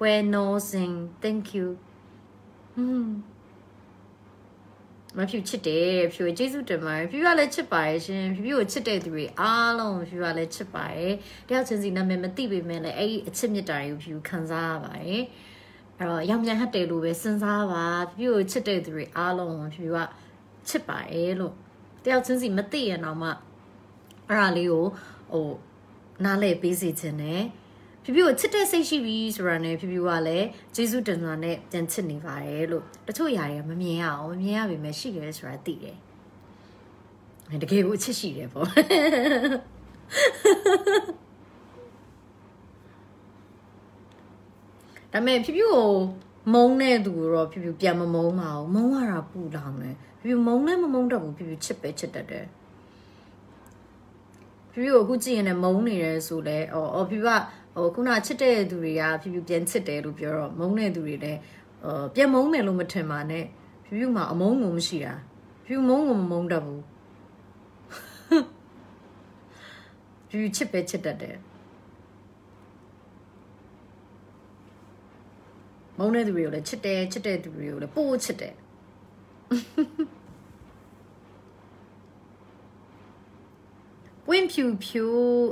Speaker 1: when no sing thank you อืมမဖြူချစ်တယ်ဖြူကျေးဇူးတင်ပါတယ်ဖြူကလည်းချစ်ပါတယ်ရှင်ဖြူဖြူကိုချစ်တဲ့သူတွေအားလုံးဖြူကလည်းချစ်ပါတယ်တယောက်ချင်းစီနာမည်မသိပေမဲ့လည်းအဲ့ဒီအချစ်မြတ်တာတွေကိုဖြူခံစားရပါတယ် အဲ့တော့ရောင်ပြန်ဟတ်တယ်လို့ပဲစဉ်းစားပါဖြူကိုချစ်တဲ့သူတွေအားလုံးဖြူကချစ်ပါတယ်လို့တယောက်ချင်းစီမသိရတော့မှအဲ့ဒါလေးကိုဟိုနားလည်ပေးစီခြင်းနဲ့ဖြူဖြူကိုချစ်တဲ့စိတ်ရှိပြီဆိုတာနဲ့ဖြူဖြူကလည်းဂျေစုတင်စွာနဲ့ပြန်ချစ်နေပါတယ်လို့တချို့ຢာတွေကမမြင်ရအောင်မမြင်ရပေမဲ့ရှိတယ်ဆိုတာသိတယ်တကယ်ကိုအချစ်ရှိတယ်ပေါ့ ဒါမဲ့ဖြူဖြူကိုမုန်းတဲ့သူတော့ဖြူဖြူပြန်မမုန်းပါဘူးမုန်းရတာပူလောင်တယ်ဖြူဖြူမုန်းလည်းမမုန်းတော့ဘူးဖြူဖြူချစ်ပဲချစ်တတ်တယ်ဖြူဖြူကိုအခုကြည့်ရင်လည်းမုန်းနေတယ်ဆိုလဲအော်အော်ဖြူဖြူကဟိုခုနချစ်တဲ့သူတွေကဖြူဖြူပြန်ချစ်တယ်လို့ပြောတော့မုန်းတဲ့သူတွေလည်းဟိုပြန်မုန်းတယ်လို့မထင်ပါနဲ့ဖြူဖြူမှာအမုန်းကိုမရှိတာဖြူမုန်းကိုမမုန်းတတ်ဘူးဖြူချစ်ပဲချစ်တတ်တယ် မုန်းတဲ့သူတွေကိုလည်းချစ်တယ်ချစ်တဲ့သူတွေကိုလည်းပို့ချစ်တယ် ဝင်းဖြူဖြူ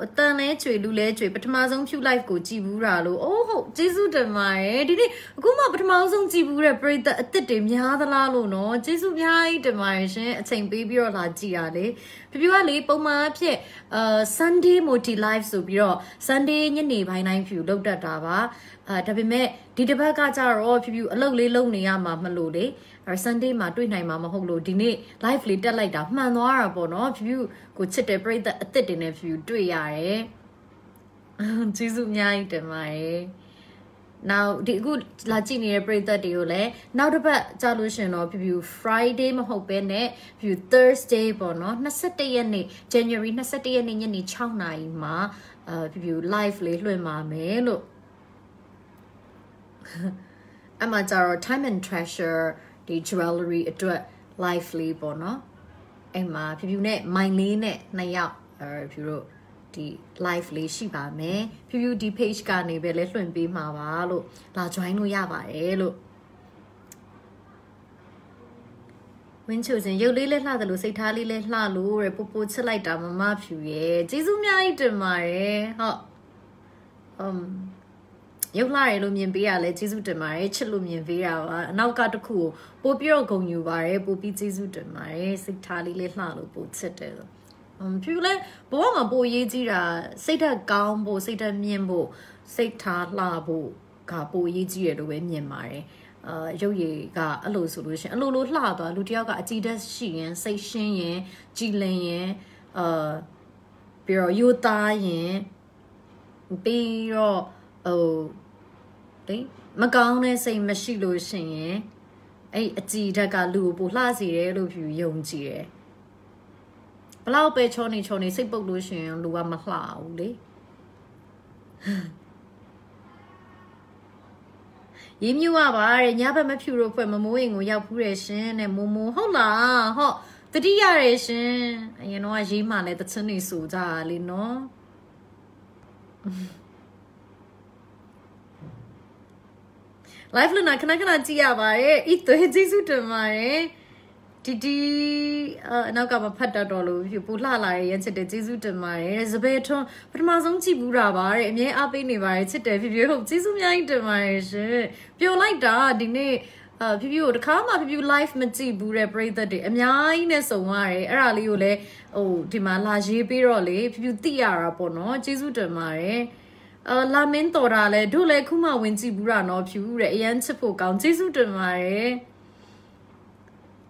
Speaker 1: အတန်လဲကျွေလူလဲကျွေပထမဆုံးဖြူ live ကိုကြည်ဘူးတာလို့အိုးဟုတ်ကျေးဇူးတင်ပါတယ်ဒီနေ့အခုမှပထမဆုံးကြည်ဘူးတဲ့ပရိသတ်အစ်စ်တွေများသလားလို့နော်ကျေးဇူးအများကြီးတင်ပါတယ်ရှင်အချိန်ပေးပြီးတော့လာကြည်ရလေဖြူဖြူကလေပုံမှန်အဖြစ်အာ Sunday Multi Live ဆိုပြီးတော့ Sunday ညနေပိုင်းတိုင်းဖြူလောက်တတ်တာပါအာဒါပေမဲ့ဒီတစ်ပတ်ကကြတော့ဖြူဖြူအလုပ်လေးလုပ်နေရမှာမလို့လေ အဲ Sunday မှာတွေ့နိုင်မှာမဟုတ်လို့ဒီနေ့ live လေးတက်လိုက်တာမှန်သွားတာပေါ့နော်ဖြူဖြူကိုချစ်တဲ့ပရိသတ်အစ်စ်တွေနဲ့ဖြူဖြူတွေ့ရတယ်ကျေးဇူးအများကြီးတင်ပါတယ်နောက်ဒီအခုလာကြည့်နေတဲ့ပရိသတ်တွေကိုလည်းနောက်တစ်ပတ်ကြာလို့ရှင်တော့ဖြူဖြူ Friday မဟုတ်ဘဲနဲ့ဖြူ Thursday ပေါ့နော်21ရက်နေ့ January 21ရက်နေ့ညနေ6နာရီမှာအာဖြူဖြူ live လေးလွှင့်ပါမယ်လို့အမှကြတော့ time and treasure ဒီ jewelry အတွက် live လေးပေါ့နော်အဲ့မှာဖြူဖြူနဲ့မိုင်လေးနဲ့နှစ်ယောက်အဲဖြူတို့ဒီ live လေးရှိပါမယ်ဖြူဖြူဒီ page ကနေပဲလဲလွှင့်ပေးမှာပါလို့လာ join လို့ရပါတယ်လို့ဝင်းချိုစင်ရုပ်လေးလဲလှတယ်လို့စိတ်ထားလေးလဲလှလို့ရပူပူချစ်လိုက်တာမမဖြူရဲ့ကျေးဇူးအများကြီးတင်ပါတယ်ဟုတ် um ရုပ်လှတယ်လို့မြင်ပေးရလဲကျေးဇူးတင်ပါတယ်ချစ်လို့မြင်ပေးတာပါအနောက်ကတခုကိုပို့ပြီးတော့ဂုဏ်ယူပါတယ်ပို့ပြီးကျေးဇူးတင်ပါတယ်စိတ်ထားလေးလေးလှလို့ပို့ချစ်တယ်လို့အမ်ဖြူလဲဘဝမှာပို့ရေးကြည့်တာစိတ်ဓာတ်ကောင်းဖို့စိတ်ဓာတ်မြင့်ဖို့စိတ်ထားလှဖို့ကပို့ရေးကြည့်ရလို့ပဲမြင်ပါတယ်အာရုပ်ရည်ကအဲ့လိုဆိုလို့ရှင်အဲ့လိုလိုလှသွားလူတယောက်ကအကြည်ဓာတ်ရှိရင်စိတ်ရှင်းရင်ကြည်လင်ရင်အာပြီးတော့ယူသားရင်ပြီးတော့ဟို လေမကောင်းတဲ့စိတ်မရှိလို့ရှင်ရင်အဲ့အကြည်ဓာတ်ကလူကိုပိုလှစေတယ်လို့ဖြူယုံကြည်တယ်ဘလောက်ပဲချောနေချောနေစိတ်ပုတ်လို့ရှင်လူကမလှဘူးလေရေးမြူရပါတဲ့ညဘက်မဖြူတော့ဖွဲ့မမိုးရင်ကိုရောက်ဖူးတယ်ရှင်တဲ့မိုးမိုးဟုတ်လားဟောတတတိရတယ်ရှင်အရင်တော့ရေးမှလည်းတချင်နေဆိုကြတာလေနော် live လို့နာခဏခဏကြည့်ရပါတယ်ဤသွေးကျေးဇူးတင်ပါတယ်ဒီဒီအနောက်ကမဖတ်တတ်တော့လို့ပြပူလှလာရဲ့ရန်ချစ်တဲ့ကျေးဇူးတင်ပါတယ်စပယ်ထွန်းပထမဆုံးကြည့်ဘူးတာပါတဲ့အမြဲအားပေးနေပါတယ်ချစ်တယ်ဖြည်းဖြည်းဟုတ်ကျေးဇူးအများကြီးတင်ပါတယ်ရှင်ပျော်လိုက်တာဒီနေ့အာဖြည်းဖြည်းကိုတခါမှဖြည်းဖြည်း live မကြည့်ဘူးတဲ့ပရိသတ်တွေအများကြီးနဲ့စုံရတယ်အဲ့ဒါလေးကိုလည်းဟိုဒီမှာလာရေးပြီးတော့လေဖြည်းဖြည်းသိရတာပေါ့နော်ကျေးဇူးတင်ပါတယ် အာလာမင်းတော်တာလဲတို့လည်းခုမှဝင်ကြည့်ဘူးတာနော်ဖြူတဲ့အရန်ချစ်ဖို့ကောင်းကျေးဇူးတင်ပါတယ်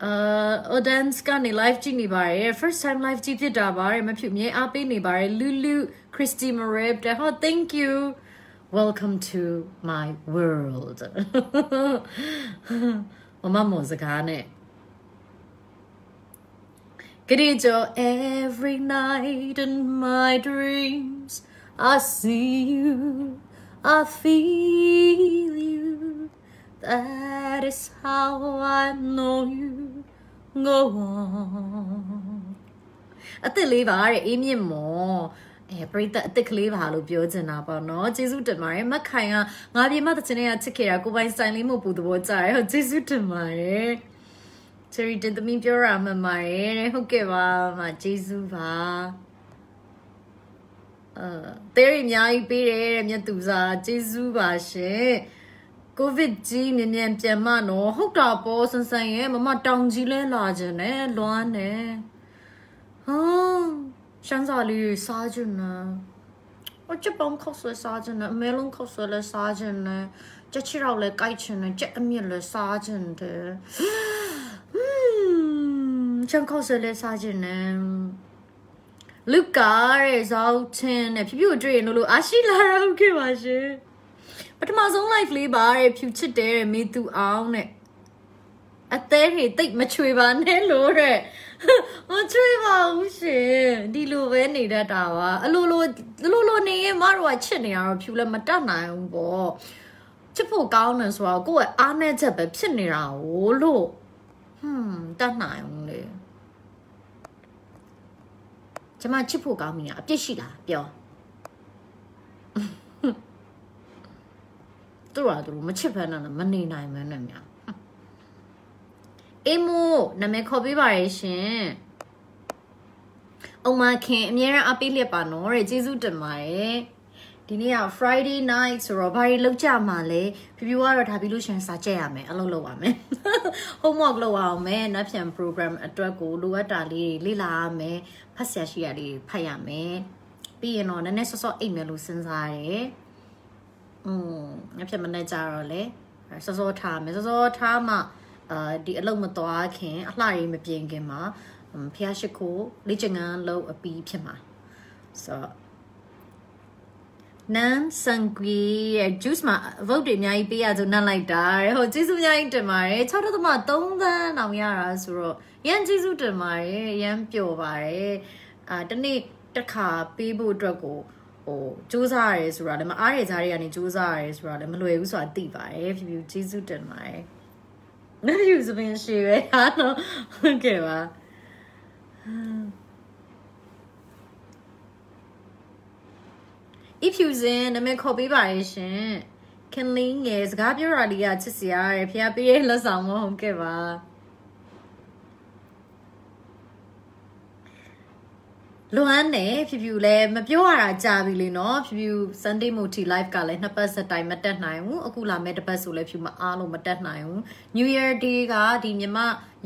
Speaker 1: အာ Odance ကနေ live ကြည့်နေပါတယ် first time live ကြည့်ဖြစ်တာပါတယ်မဖြူမြေအားပေးနေပါတယ် Lulu Christy Marib တဲ့ဟော thank you welcome to my world မမမောစကားနဲ့ Grijo every night in my dreams I see you I feel you that is how I know you go on အသက်လေးပါတဲ့အေးမြင့်မော်အဲပရိသတ်အစ်စ်ကလေးပါလို့ပြောချင်တာပေါ့နော်ကျေးဇူးတင်ပါတယ်မက်ခိုင်ကငါပြေမတချင်တဲ့ချစ်ခဲ့တာကိုပိုင်ဆိုင်လေးမို့ပူသဘောကျတယ်ဟုတ်ကျေးဇူးတင်ပါတယ်ချယ်ရီတင်သမီးပြောရမှန်ပါတယ်တဲ့ဟုတ်ကဲ့ပါမကျေးဇူးပါ အဲတဲရီအများကြီးပေးတယ်တဲ့မြတ်သူစာကျေးဇူးပါရှင်ကိုဗစ်ကြီးမြန်မြန်ပြန်မနော်ဟုတ်တာပေါ့ဆန်ဆန်ရဲ့မမတောင်ကြီးလဲလာခြင်းနဲ့လွမ်းနေဟမ်ရှမ်းစာလေးစားခြင်းနော်အချစ်ပေါင်းခောက်ဆွဲစားခြင်းနဲ့အမဲလုံးခောက်ဆွဲလဲစားခြင်းနဲ့ကြက်ချီတော့လဲကြိုက်ခြင်းနဲ့ကြက်အမြင့်လဲစားခြင်းတဲ့ဟမ်ချမ်းခောက်ဆွဲလဲစားခြင်းနဲ့ လူကာရဲ့ဇောက်ချင်းနဲ့ဖြူဖြူတွေ့ရင်လို့အားရှိလာတော့ခဲ့ပါရှင်ပထမဆုံး live လေးပါတဲ့ဖြူချစ်တယ်တဲ့မေသူအောင်တဲ့အသေးတွေတိတ်မချွေပါနဲ့လို့တဲ့မချွေပါဘူးရှင်ဒီလိုပဲနေတတ်တာပါအလိုလိုလိုလိုနေရင်မတို့ကချစ်နေရတော့ဖြူလည်းမတတ်နိုင်ဘူးပေါ့ချစ်ဖို့ကောင်းတယ်ဆိုတော့ကိုယ့်ရဲ့အားနဲ့ချက်ပဲဖြစ်နေတာဟိုလို့ဟွန်းတတ်နိုင်ဘူးလေ ကျမချစ်ဖို့ကောင်းပြီအပြစ်ရှိလားပြောသူတို့ကသူတို့မချစ်ဖက်နဲ့မနေနိုင်မနဲ့များအေးမို့နာမည်ခေါ်ပေးပါရရှင်အုံမခင်အများရန်အပေးလျက်ပါနော်တဲ့ကျေးဇူးတင်ပါတယ် ဒီနေ့က Friday night ဆိုတော့ဘာတွေလုပ်ကြမှာလဲဖြူဖြူကတော့ဒါပြီးလို့ရှင်စာကြက်ရမယ်အလုပ်လုပ်ပါမယ် homework လုပ်အောင်မယ်နောက်ပြန် program အတွက်ကိုလိုအပ်တာလေးတွေလေ့လာရမယ်ဖတ်ဆရာရှိရလေးဖတ်ရမယ်ပြီးရင်တော့နည်းနည်းစောစောအိတ်မယ်လို့စဉ်းစားရတယ်อืมနောက်ပြန်မနေ့ကြတော့လေစောစောထားမယ်စောစောထားမှအာဒီအလုပ်မသွားခင်အလှရေးမပြင်ခင်မှာဖះရှိခိုးလေ့ကျင့်ခန်းလုပ်အပြီးဖြစ်မှာဆိုတော့ နန်ဆန်ကွီရဲ့ juice မှာ vote တွေအများကြီးပေးရဆိုနန်းလိုက်တာတဲ့ဟိုကျေးဇူးအများကြီးတင်ပါတယ်6.3သန်းတောင်ရတာဆိုတော့ရန်ကျေးဇူးတင်ပါတယ်ရန်ပျော်ပါတယ်အာတနေ့တစ်ခါပေးဖို့အတွက်ကိုဟိုစူးစမ်းရတယ်ဆိုတာလည်းမအားရကြတွေကနေစူးစမ်းရတယ်ဆိုတာလည်းမလွယ်ဘူးဆိုတာသိပါတယ်ဖြူဖြူကျေးဇူးတင်ပါတယ်မဖြူစပင်ရှိပဲဟာတော့ဟုတ်ကဲ့ပါ အဖြူစင်နာမည်ခေါ်ပေးပါရဲ့ရှင်ခင်လင်းငယ်စကားပြောရလေးကချစ်စရာရယ်ဖះပေးရဲ့လက်ဆောင်မဟုတ်ကဲ့ပါလွမ်းနေဖြူဖြူလဲမပြောရတာကြာပြီလေနော်ဖြူဖြူ Sunday Multi Live ကလည်းနှစ်ပတ်ဆက်တိုင်းမတက်နိုင်ဘူးအခုလာမဲ့တစ်ပတ်ဆိုလဲဖြူမအားလို့မတက်နိုင်ဘူး New Year Day ကဒီမြမ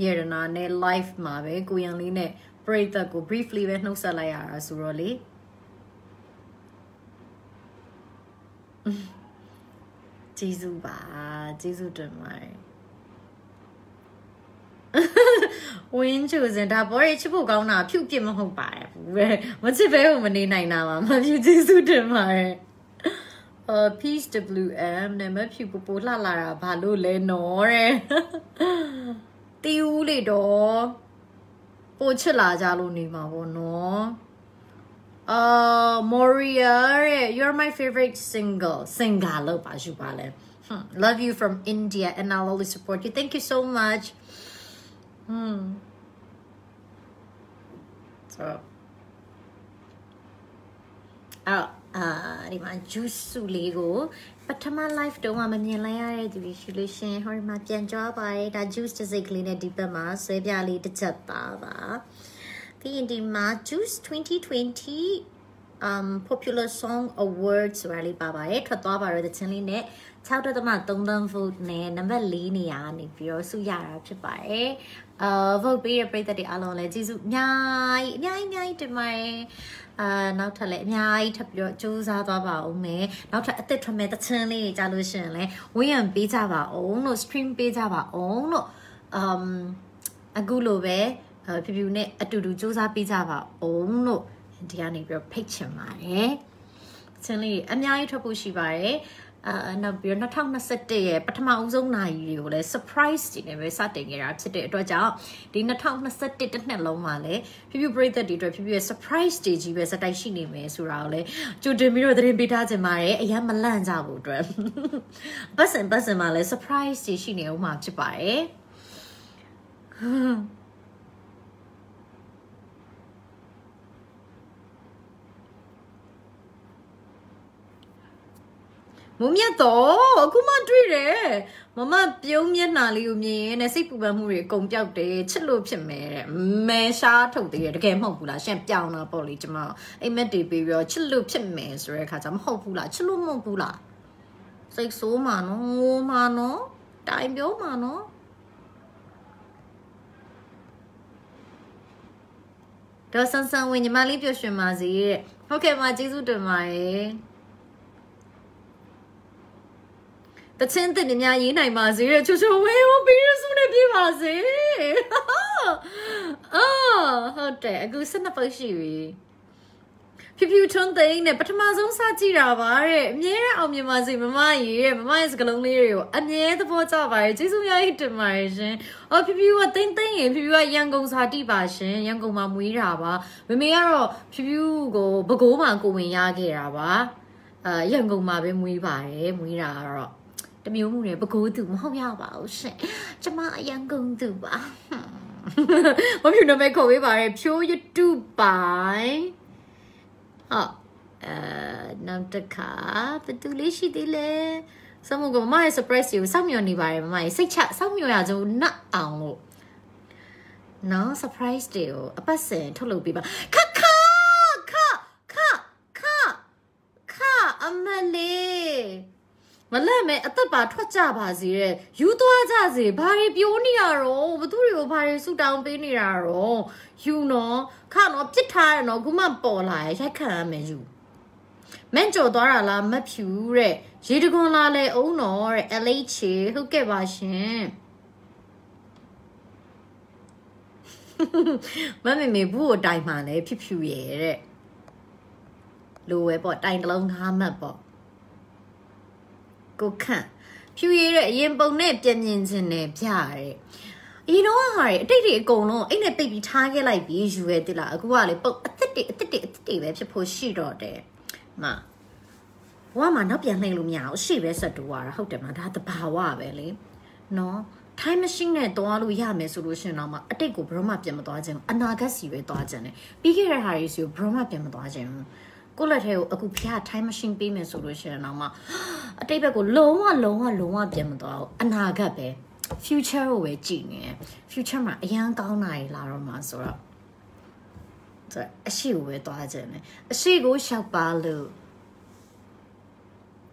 Speaker 1: ယေရနာနဲ့ live မှာပဲကိုရန်လေးနဲ့ပရိသတ်ကို briefly ပဲနှုတ်ဆက်လိုက်ရတာဆိုတော့လေ ကျေးဇူးပါကျေးဇူးတင်ပါတယ်ဝင်းချူစင်ဒါဘောရီချစ်ဖို့ကောင်းတာဖြုတ်ပြစ်မဟုတ်ပါဘူးပဲမချစ်ပဲမနေနိုင်တာပါမဖြူကျေးဇူးတင်ပါတယ်အာ peace wm နဲ့မဖြူပူပူလှလာတာဘာလို့လဲနော်တဲ့တီဦးလေတော့ပိုချစ်လာကြလို့နေမှာပေါ့နော် uh Moria you're my favorite single singer လို့ပါယူပါလဲ love you from India and I'll always support you thank you so much ဟွန်း ဆိုတော့အဲ့အာဒီမှာ juice စုလေးကိုပထမ live တုန်းကမမြင်လိုက်ရတဲ့သူတွေရှိလို့ရှင်ဟောဒီမှာပြန်ကြွားပါတယ်ဒါ juice တစ်စိတ်ကလေးနဲ့ဒီဘက်မှာဆွဲပြလေးတစ်ချက်သားပါ ပြီးရင်ဒီမှာ juice 2020 um popular song awards ဆိုတာလေးပါပါတယ်ထွက်သွားပါတော့တဲ့ချင်းလေးနဲ့6.3 vote နဲ့နံပါတ်4နေရာနေပြီးတော့စုရတာဖြစ်ပါတယ်အာ vote ပေးတဲ့ပရိသတ်တွေအားလုံးလည်းကျေးဇူးအများကြီးအများကြီးအများကြီးတင်ပါတယ်အာနောက်ထပ်လည်းအများကြီးထပ်ပြီးတော့စူးစမ်းသွားပါဦးမယ်နောက်ထပ်အသက်ထွက်မဲ့တချင်းလေးတွေကြားလို့ရှိရင်လည်းဝင်းရံပေးကြပါအောင်လို့ stream ပေးကြပါအောင်လို့ um အခုလိုပဲ ဖြူဖြူနဲ့အတူတူစူးစမ်းပေးကြပါအောင်လို့ဒီကနေပြီးတော့ဖိတ်ချင်ပါတယ်ချင်းလေးအများကြီးထွက်ဖို့ရှိပါတယ်အာနောက်ပြီးတော့2021ရဲ့ပထမအဆုံးနိုင်တွေကိုလည်း surprise တွေနဲ့ပဲစတင်ခဲ့တာဖြစ်တဲ့အတွက်ကြောင့်ဒီ2021တစ်နှစ်လုံးမှာလည်းဖြူဖြူပရိသတ်တွေအတွက်ဖြူဖြူရဲ့ surprise တွေကြီးပဲစတိုက်ရှိနေမယ်ဆိုတာကိုလည်းကြိုတင်ပြီးတော့သတင်းပေးထားခြင်းပါတယ်အရင်မလန့်ကြဘူးအတွက်ပတ်စံပတ်စံမှာလည်း surprise တွေရှိနေအောင်မှာဖြစ်ပါတယ် မုံမြတ်တော့အခုမှတွေ့တယ်မမပြုံးမျက်နှာလေးကိုမြင်ရင်နဲ့စိတ်ပူပန်မှုတွေအကုန်ပြောက်တယ်ချစ်လို့ဖြစ်မယ်တဲ့မဲရှားထုတ်သေးတယ်တကယ်မဟုတ်ဘူးလားရှင်ပြောင်းတာပေါ့လေကျမအိမ်မက်တွေပြီးပြီးတော့ချစ်လို့ဖြစ်မယ်ဆိုတဲ့အခါကျမဟုတ်ဘူးလားချစ်လို့မဟုတ်ဘူးလားစိတ်ဆိုးမှာနော်ငိုမှာနော်တိုင်ပြောမှာနော်ဒေါ်ဆန်ဆန်ဝင်ညီမလေးပြောရွှင်ပါစေတဲ့ဟုတ်ကဲ့ပါကျေးဇူးတင်ပါတယ် တချင်းတင်များရေးနိုင်ပါစေတဲ့ချူချူဝဲဟိုပြီးရစုနဲ့ပြေးပါစေအာဟုတ်တယ်အခု12ပုတ်ရှိပြီဖြူဖြူထွန်းသိန်းနဲ့ပထမဆုံးစကြည့်တာပါတဲ့အမြဲတမ်းအောင်မြင်ပါစေမမကြီးတဲ့မမရဲ့စကလုံးလေးတွေကိုအမြဲသဘောကျပါရဲ့ကျေးဇူးများကြီးတင်ပါတယ်ရှင်။အော်ဖြူဖြူကသိန်းသိန်းရင်ဖြူဖြူကရန်ကုန်စာတိပါရှင်ရန်ကုန်မှာမွေးတာပါမမေကတော့ဖြူဖြူကိုဘကိုးမှာကိုဝင်ရခဲ့တာပါအာရန်ကုန်မှာပဲမွေးပါတယ်မွေးတာကတော့ တမျိုးမှုတွေပကိုးသူမဟုတ်ရပါဘူးရှင်ကျမအရန်ကုန်သူပါမဖြူနမဲခေါ်ပေးပါရဖြိုး YouTube ပိုင်းဟုတ်အဲနောက်တစ်ခါဘယ်သူလေးရှိသေးလဲစမကမမရဲ့ surprise ကိုစောင့်မျှော်နေပါတယ်မမရဲ့စိတ်ချစောင့်မျှော်ရကြုံနတ်အောင်လို့နော် surprise တွေကိုအပတ်စဉ်ထုတ်လုပ်ပေးပါခခခခခခအ မလေးမလက်မဲအသက်ပါထွက်ကြပါစေတဲ့ယူသွားကြစေဘာတွေပြိုးနေရတော့ဘသူတွေကိုဘာတွေဆူတောင်းပေးနေတာတော့ယူနော်ခနော်ပြစ်ထားရနော်ခုမှပေါ်လာရရိုက်ခံရမယ်ယူမန့်ကြော်သွားတာလားမဖြူတဲ့ရေတကွန်လာလေအုံးနော်တဲ့ LH ဟုတ်ကဲ့ပါရှင်မမေမေဘူးကိုတိုင်မှလည်းဖြူဖြူရဲ့တဲ့လိုပဲပေါ့တိုင်တလုံးငါးမှတ်ပေါ့ ကိုခန့်ဖြူရည်တဲ့အရင်ပုံနဲ့ပြင်မြင်ခြင်းနဲ့ပြရတယ်အရင်တော့ဟာအတိတ်တွေအကုန်လုံးအဲ့နဲ့ပိတ်ပြီးထားခဲ့လိုက်ပြီးယူရဲတိလားအခုကလေပုတ်အစ်စ်တွေအစ်စ်တွေအစ်စ်တွေပဲဖြစ်ဖို့ရှိတော့တယ်မဘဝမှာနောက်ပြန်လှည့်လို့မရအောင်ရှေ့ပဲဆက်တူရတာဟုတ်တယ်မဒါတဘာဝပဲလေနော် time machine နဲ့တွားလို့ရမယ်ဆိုလို့ရှင်တော့မှအတိတ်ကိုဘရောမပြန်မသွားခြင်းအနာဂတ်စီပဲသွားခြင်းတယ်ပြီးခဲ့တဲ့ဟာတွေစီကိုဘရောမပြန်မသွားခြင်း ကိုလက်ထဲကိုအခုဖျား time machine ပေးမယ်ဆိုလို့ရှင်တော့မှအတိတ်ဘက်ကိုလုံးဝလုံးဝလုံးဝပြန်မသွားဘူးအနာဂတ်ပဲ future ကိုပဲကြည့်နေတယ် future မှာအရန်ကောင်းတာတွေလာတော့မှာဆိုတော့ဆိုအရှိကိုပဲသွားခြင်းတယ်အရှိကိုရှောက်ပါလို့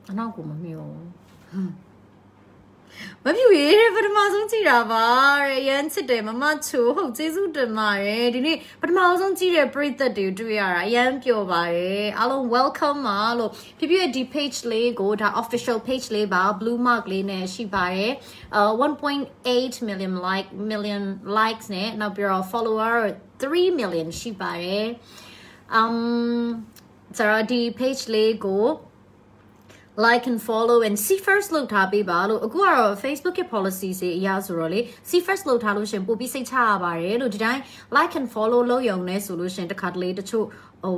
Speaker 1: အနောက်ကိုမမျောဟမ် မဖြူရေးတဲ့ပထမဆုံးကြည့်တာပါတဲ့ရမ်းချစ်တယ်မမချိုဟုတ်ကျေးဇူးတင်ပါတယ်ဒီနေ့ပထမဆုံးကြည့်တဲ့ပရိသတ်တွေတွေ့ရတာအရန်ပျော်ပါတယ်အားလုံး welcome ပါလို့ဖြူဖြူရဲ့ဒီ page လေးကိုဒါ official page လေးပါ blue mark လေးနဲ့ရှိပါတယ် uh 1.8 million like million likes နဲ့နောက်ပြီးတော့ follower 3 million ရှိပါတယ် um ဆိုတော့ဒီ page လေးကို like and follow and see first လုပ်ထားပေးပါလို့အခုကတော့ Facebook ရဲ့ policy တွေအရဆိုတော့လေ see first လုပ်ထားလို့ရှင်ပို့ပြီးစိတ်ချရပါတယ်လို့ဒီတိုင်း like and follow လုပ်ရုံနဲ့ဆိုလို့ရှင်တခါတလေတချို့ဟို